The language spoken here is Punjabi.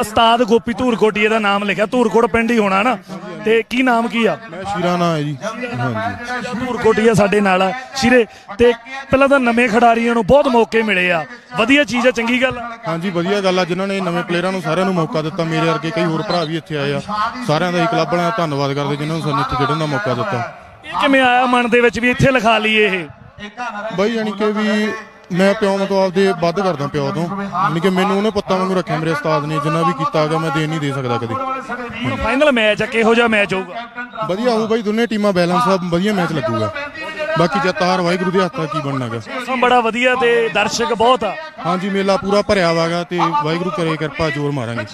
ਉਸਤਾਦ ਗੋਪੀ ਧੂਰਕੋਟੀਏ ਦਾ ਨਾਮ ਲਿਖਿਆ ਧੂਰਕੋਟ ਪਿੰਡ ਹੀ ਹੋਣਾ ਨਾ। ਤੇ ਕੀ ਨਾਮ ਕੀ ਆ? ਮੈਂ ਸ਼ੀਰਾ ਨਾਂ ਹੈ ਜੀ। ਹਾਂਜੀ। ਧੂਰਕੋਟੀਆ ਸਾਡੇ ਨਾਲ ਆ। ਸ਼ਿਰੇ ਤੇ ਪਹਿਲਾਂ ਤਾਂ ਨਵੇਂ ਖਿਡਾਰੀਆਂ ਨੂੰ ਬਹੁਤ ਮੌਕੇ ਮਿਲੇ ਆ। ਵਧੀਆ ਚੀਜ਼ ਆ ਚੰਗੀ ਗੱਲ ਆ। ਹਾਂਜੀ ਵਧੀਆ ਗੱਲ ਆ। ਜਿਨ੍ਹਾਂ ਨੇ ਨਵੇਂ ਪਲੇਅਰਾਂ ਨੂੰ ਸਾਰਿਆਂ ਨੂੰ ਮੌਕਾ ਦਿੱਤਾ ਮੇਰੇ ਵਰਗੇ ਕਈ ਹੋਰ ਭਰਾ ਵੀ ਇੱਥੇ ਆਏ ਆ। ਸਾਰਿਆਂ ਦਾ ਹੀ ਕਲੱਬ ਵਾਲਿਆਂ ਦਾ ਧੰਨਵਾਦ ਕਰਦੇ ਜਿਨ੍ਹਾਂ ਨੂੰ ਸਾਨੂੰ ਇੱਥੇ ਖੇਡਣ ਦਾ ਮੌਕਾ ਦਿੱਤਾ। ਇਹ ਕਿਵੇਂ ਆਇਆ ਮਨ ਦੇ ਵਿੱਚ ਵੀ ਇੱਥੇ ਲਿਖਾ ਲਈਏ ਇਹ? ਬਾਈ ਯਾਨੀ ਕਿ ਵੀ ਮੈਂ ਪਿਓ ਤੋਂ ਆਪਦੇ ਵੱਧ ਕਰਦਾ ਪਿਓ ਤੋਂ। ਯਾਨੀ ਕਿ ਮੈਨੂੰ ਉਹਨੇ ਪੁੱਤਾਂ ਵਾਂਗੂ ਰੱਖਿਆ ਮੇਰੇ ਉਸਤਾਦ ਨੇ ਜਿੰਨਾ ਵੀ ਕੀਤਾ ਹੈਗਾ ਮੈਂ ਦੇ ਨਹੀਂ ਦੇ ਸਕਦਾ ਕਦੇ। ਹੁਣ ਫਾਈਨਲ ਮੈਚ ਆ ਕਿਹੋ ਜਿਹਾ ਮੈਚ ਹੋਊਗਾ? ਵਧੀਆ ਹੋਊ ਬਾਈ ਦੋਨੇ ਟੀਮਾਂ ਬੈਲੈਂਸ ਆ ਵਧੀਆ ਮੈਚ ਲੱਗੂਗਾ। ਬਾਕੀ ਜਿੱਤ ਹਾਰ ਵਾਹਿਗੁਰੂ ਦੇ ਹੱਥਾਂ ਕੀ ਬਣਨਾਗਾ ਮੌਸਮ ਬੜਾ ਵਧੀਆ ਤੇ ਦਰਸ਼ਕ ਬਹੁਤ ਆ। ਹਾਂਜੀ ਮੇਲਾ ਪੂਰਾ ਭਰਿਆ ਵਾਗਾ ਤੇ ਵਾਹਿਗੁਰੂ ਕਰੇ ਕਿਰਪਾ ਜ਼ੋਰ ਮਾਰਾਂਗੇ।